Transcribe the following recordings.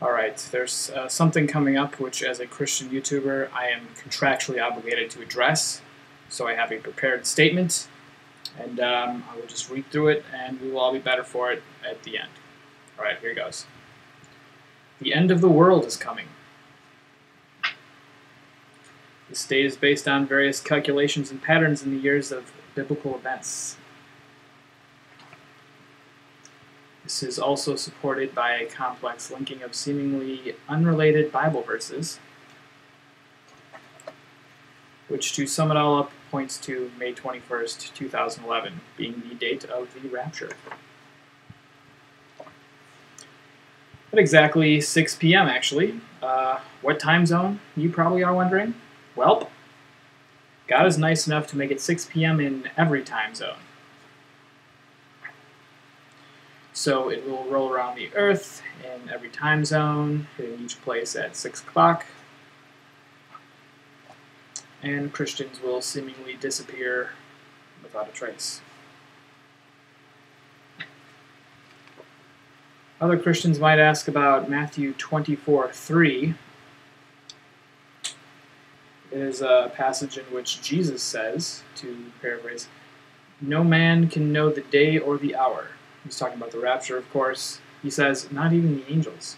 All right, there's uh, something coming up which, as a Christian YouTuber, I am contractually obligated to address. So I have a prepared statement, and um, I will just read through it, and we will all be better for it at the end. All right, here goes. The end of the world is coming. This date is based on various calculations and patterns in the years of biblical events. This is also supported by a complex linking of seemingly unrelated Bible verses, which, to sum it all up, points to May 21st, 2011, being the date of the rapture. At exactly 6 p.m., actually. Uh, what time zone, you probably are wondering? Well, God is nice enough to make it 6 p.m. in every time zone. So it will roll around the Earth in every time zone, hitting each place at 6 o'clock. And Christians will seemingly disappear without a trace. Other Christians might ask about Matthew 24 3. It is a passage in which Jesus says, to paraphrase, No man can know the day or the hour He's talking about the rapture, of course. He says, not even the angels.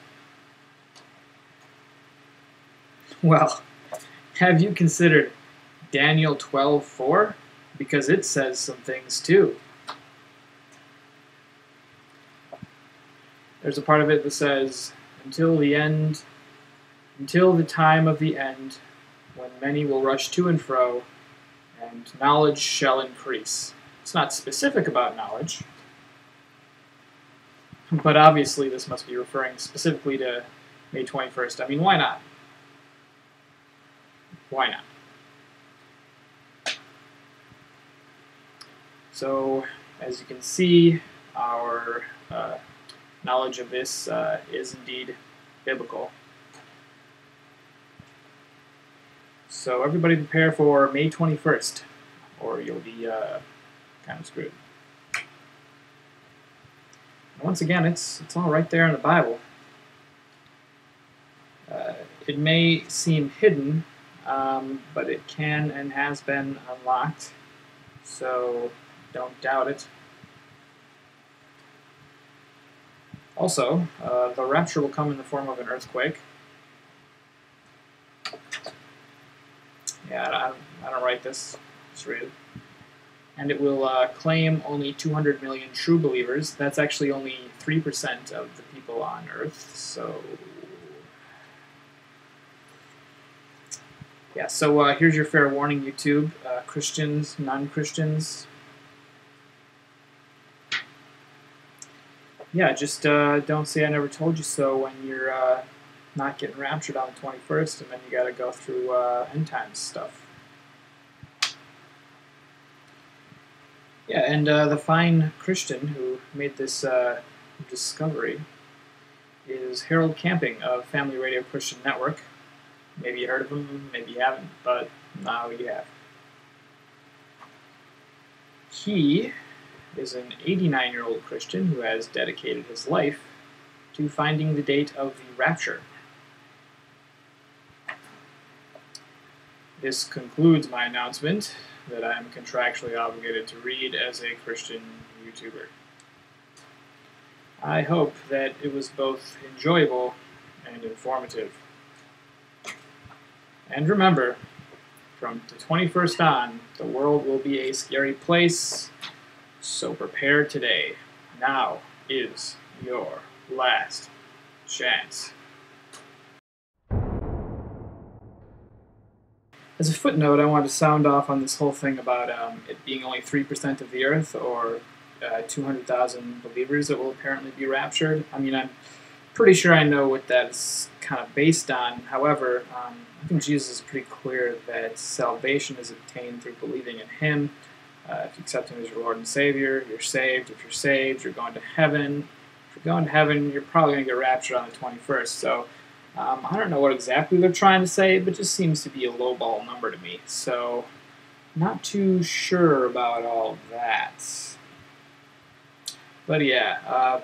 Well, have you considered Daniel 12:4? Because it says some things too. There's a part of it that says, until the end, until the time of the end, when many will rush to and fro, and knowledge shall increase. It's not specific about knowledge, but obviously, this must be referring specifically to May 21st. I mean, why not? Why not? So, as you can see, our uh, knowledge of this uh, is indeed biblical. So, everybody prepare for May 21st, or you'll be uh, kind of screwed. Once again, it's it's all right there in the Bible. Uh, it may seem hidden, um, but it can and has been unlocked. So don't doubt it. Also, uh, the rapture will come in the form of an earthquake. Yeah, I I don't write this. Just read it and it will uh, claim only 200 million true believers. That's actually only 3% of the people on Earth, so. Yeah, so uh, here's your fair warning, YouTube. Uh, Christians, non Christians. Yeah, just uh, don't say I never told you so when you're uh, not getting raptured on the 21st, and then you gotta go through uh, end times stuff. Yeah, and uh, the fine Christian who made this uh, discovery is Harold Camping of Family Radio Christian Network. Maybe you heard of him, maybe you haven't, but now you have. He is an 89 year old Christian who has dedicated his life to finding the date of the rapture. This concludes my announcement that I am contractually obligated to read as a Christian YouTuber. I hope that it was both enjoyable and informative. And remember, from the 21st on, the world will be a scary place, so prepare today. Now is your last chance. As a footnote, I want to sound off on this whole thing about um, it being only 3% of the Earth or uh, 200,000 believers that will apparently be raptured. I mean, I'm pretty sure I know what that is kind of based on. However, um, I think Jesus is pretty clear that salvation is obtained through believing in Him. Uh, if you accept Him as your Lord and Savior, you're saved. If you're saved, you're going to heaven. If you're going to heaven, you're probably going to get raptured on the 21st. So um, I don't know what exactly they're trying to say, but just seems to be a lowball number to me. So, not too sure about all that. But yeah, uh,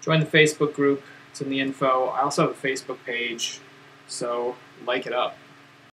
join the Facebook group, It's in the info. I also have a Facebook page, so like it up.